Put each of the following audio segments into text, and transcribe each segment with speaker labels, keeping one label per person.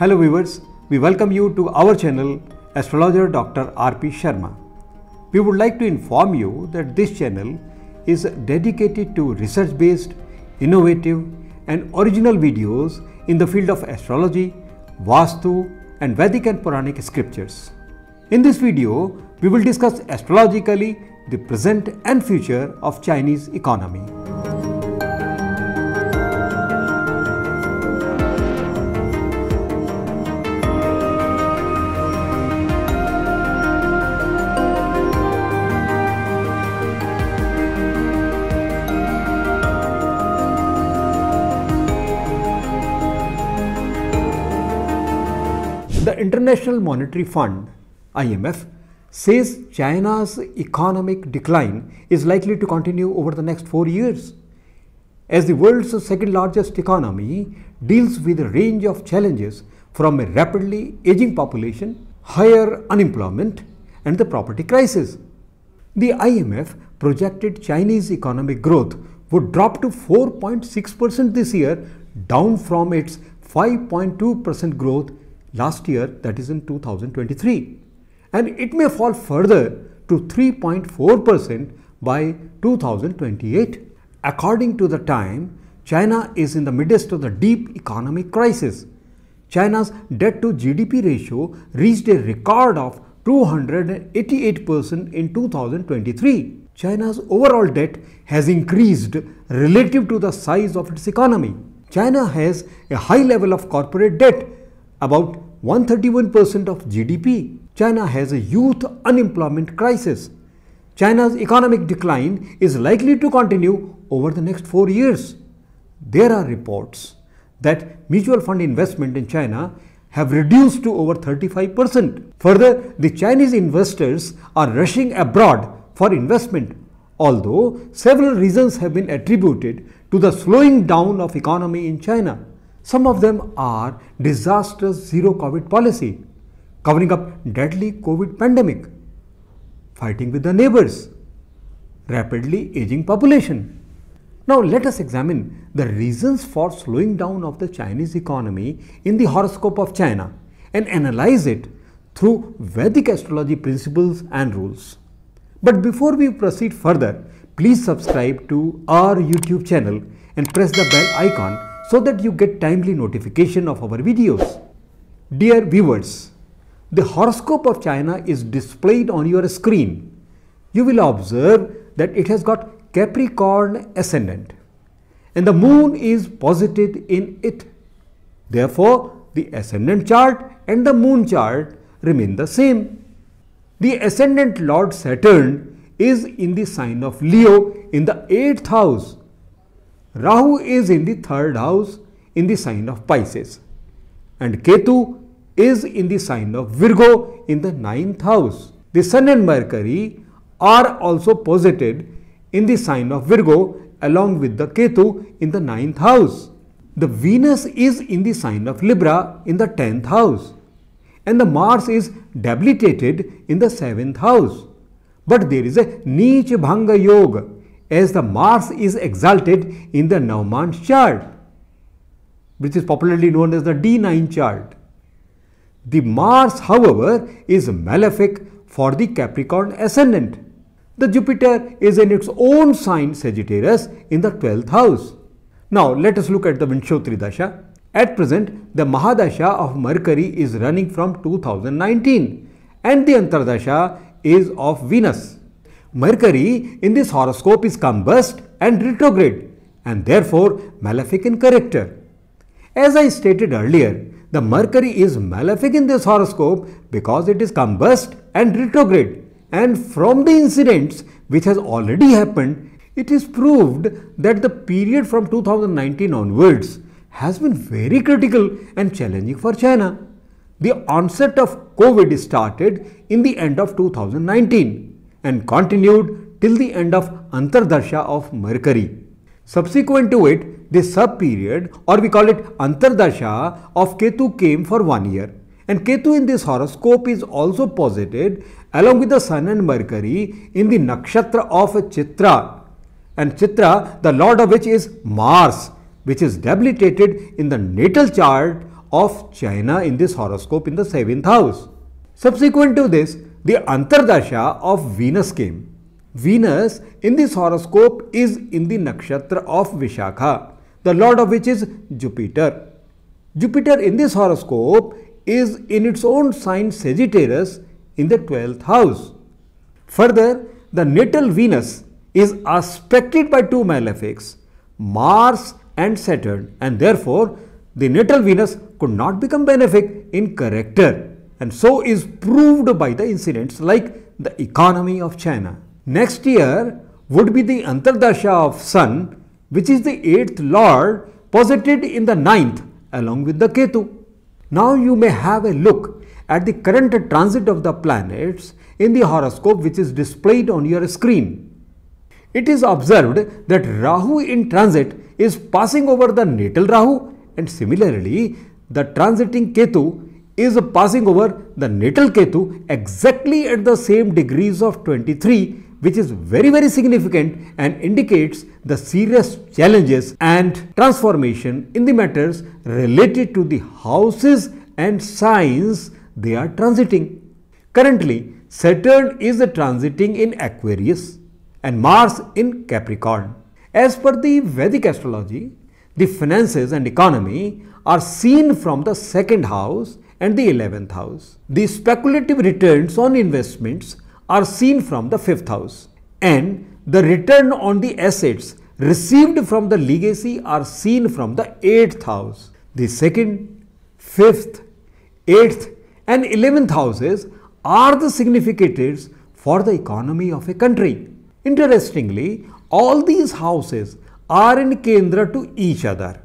Speaker 1: Hello viewers, we welcome you to our channel Astrologer Dr. RP Sharma. We would like to inform you that this channel is dedicated to research based, innovative and original videos in the field of astrology, Vastu and Vedic and Puranic scriptures. In this video, we will discuss astrologically the present and future of Chinese economy. International Monetary Fund IMF says China's economic decline is likely to continue over the next 4 years as the world's second largest economy deals with a range of challenges from a rapidly aging population, higher unemployment and the property crisis. The IMF projected Chinese economic growth would drop to 4.6% this year down from its 5.2% growth last year that is in 2023 and it may fall further to 3.4% by 2028 according to the time china is in the midst of the deep economic crisis. China's debt to gdp ratio reached a record of 288% in 2023 china's overall debt has increased relative to the size of its economy. China has a high level of corporate debt about 131% of GDP. China has a youth unemployment crisis. China's economic decline is likely to continue over the next four years. There are reports that mutual fund investment in China have reduced to over 35%. Further, the Chinese investors are rushing abroad for investment, although several reasons have been attributed to the slowing down of economy in China. Some of them are disastrous zero COVID policy, covering up deadly COVID pandemic, fighting with the neighbors, rapidly aging population. Now let us examine the reasons for slowing down of the Chinese economy in the horoscope of China and analyze it through Vedic astrology principles and rules. But before we proceed further, please subscribe to our YouTube channel and press the bell icon so that you get timely notification of our videos. Dear viewers, the horoscope of China is displayed on your screen. You will observe that it has got Capricorn ascendant and the moon is posited in it. Therefore, the ascendant chart and the moon chart remain the same. The ascendant Lord Saturn is in the sign of Leo in the 8th house Rahu is in the third house in the sign of Pisces and Ketu is in the sign of Virgo in the ninth house. The Sun and Mercury are also posited in the sign of Virgo along with the Ketu in the ninth house. The Venus is in the sign of Libra in the tenth house and the Mars is debilitated in the seventh house. But there is a Neech Bhanga Yoga as the Mars is exalted in the Navamsha chart, which is popularly known as the D9 chart. The Mars, however, is malefic for the Capricorn ascendant. The Jupiter is in its own sign Sagittarius in the 12th house. Now let us look at the Vimshottari Dasha. At present, the Mahadasha of Mercury is running from 2019 and the Antardasha is of Venus. Mercury in this horoscope is combust and retrograde and therefore malefic in character. As I stated earlier, the Mercury is malefic in this horoscope because it is combust and retrograde and from the incidents which has already happened, it is proved that the period from 2019 onwards has been very critical and challenging for China. The onset of COVID started in the end of 2019 and continued till the end of Antardasha of Mercury. Subsequent to it, this sub-period or we call it Antardasha of Ketu came for one year. And Ketu in this horoscope is also posited along with the Sun and Mercury in the nakshatra of Chitra. And Chitra, the lord of which is Mars, which is debilitated in the natal chart of China in this horoscope in the 7th house. Subsequent to this, the Antardasha of Venus came. Venus in this horoscope is in the nakshatra of Vishakha, the lord of which is Jupiter. Jupiter in this horoscope is in its own sign Sagittarius in the 12th house. Further, the natal Venus is aspected by two malefics, Mars and Saturn, and therefore the natal Venus could not become benefic in character, and so is proved by the incidents like the economy of China. Next year would be the Antardasha of Sun, which is the eighth lord posited in the ninth along with the Ketu. Now you may have a look at the current transit of the planets in the horoscope which is displayed on your screen. It is observed that Rahu in transit is passing over the natal Rahu and similarly the transiting Ketu is passing over the natal Ketu exactly at the same degrees of 23 which is very very significant and indicates the serious challenges and transformation in the matters related to the houses and signs they are transiting. Currently, Saturn is transiting in Aquarius and Mars in Capricorn. As per the Vedic astrology, the finances and economy are seen from the second house and the 11th house. The speculative returns on investments are seen from the fifth house and the return on the assets received from the legacy are seen from the eighth house. The second, fifth, eighth and eleventh houses are the significators for the economy of a country. Interestingly, all these houses are in Kendra to each other.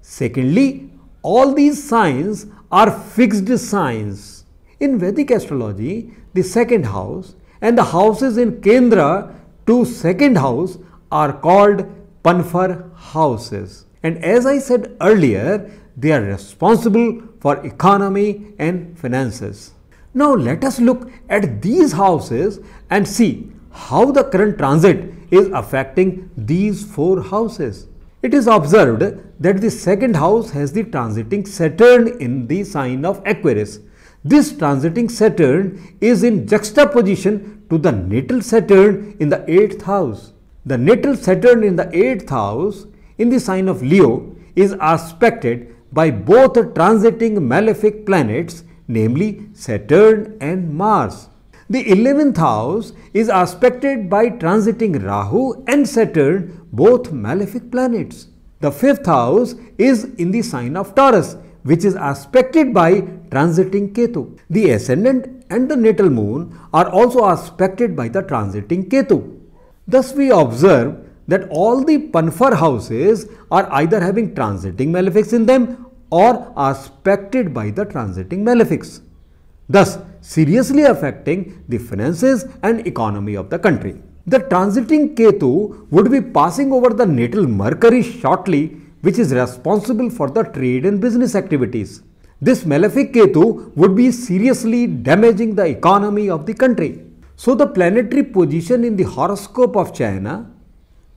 Speaker 1: Secondly, all these signs are fixed signs. In Vedic astrology, the second house and the houses in Kendra to second house are called Panfar houses. And as I said earlier, they are responsible for economy and finances. Now let us look at these houses and see how the current transit is affecting these four houses. It is observed that the second house has the transiting Saturn in the sign of Aquarius this transiting Saturn is in juxtaposition to the natal Saturn in the 8th house. The natal Saturn in the 8th house in the sign of Leo is aspected by both transiting malefic planets namely Saturn and Mars. The 11th house is aspected by transiting Rahu and Saturn both malefic planets. The 5th house is in the sign of Taurus which is aspected by transiting Ketu. The ascendant and the natal moon are also aspected by the transiting Ketu. Thus we observe that all the Panfar houses are either having transiting malefics in them or aspected by the transiting malefics, thus seriously affecting the finances and economy of the country. The transiting Ketu would be passing over the natal Mercury shortly which is responsible for the trade and business activities. This malefic Ketu would be seriously damaging the economy of the country. So the planetary position in the horoscope of China,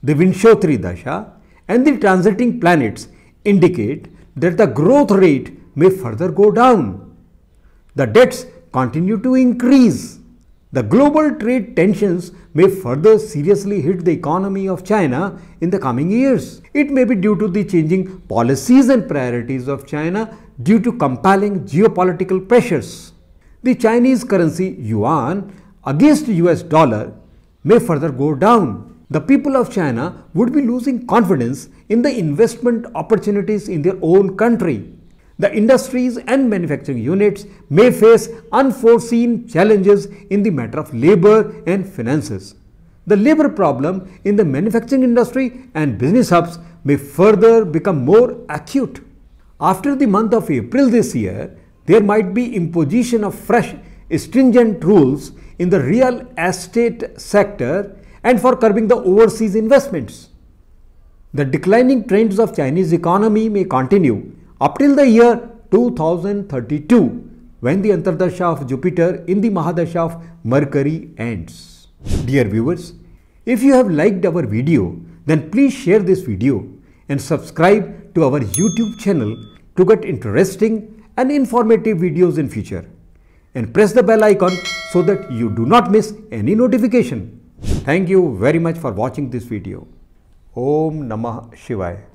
Speaker 1: the Vimshottari Dasha and the transiting planets indicate that the growth rate may further go down. The debts continue to increase the global trade tensions may further seriously hit the economy of China in the coming years. It may be due to the changing policies and priorities of China due to compelling geopolitical pressures. The Chinese currency yuan against US dollar may further go down. The people of China would be losing confidence in the investment opportunities in their own country the industries and manufacturing units may face unforeseen challenges in the matter of labor and finances. The labor problem in the manufacturing industry and business hubs may further become more acute. After the month of April this year, there might be imposition of fresh stringent rules in the real estate sector and for curbing the overseas investments. The declining trends of Chinese economy may continue up till the year 2032 when the Antardasha of Jupiter in the Mahadasha of Mercury ends. Dear viewers, if you have liked our video, then please share this video and subscribe to our YouTube channel to get interesting and informative videos in future and press the bell icon so that you do not miss any notification. Thank you very much for watching this video. Om Namah Shivaya.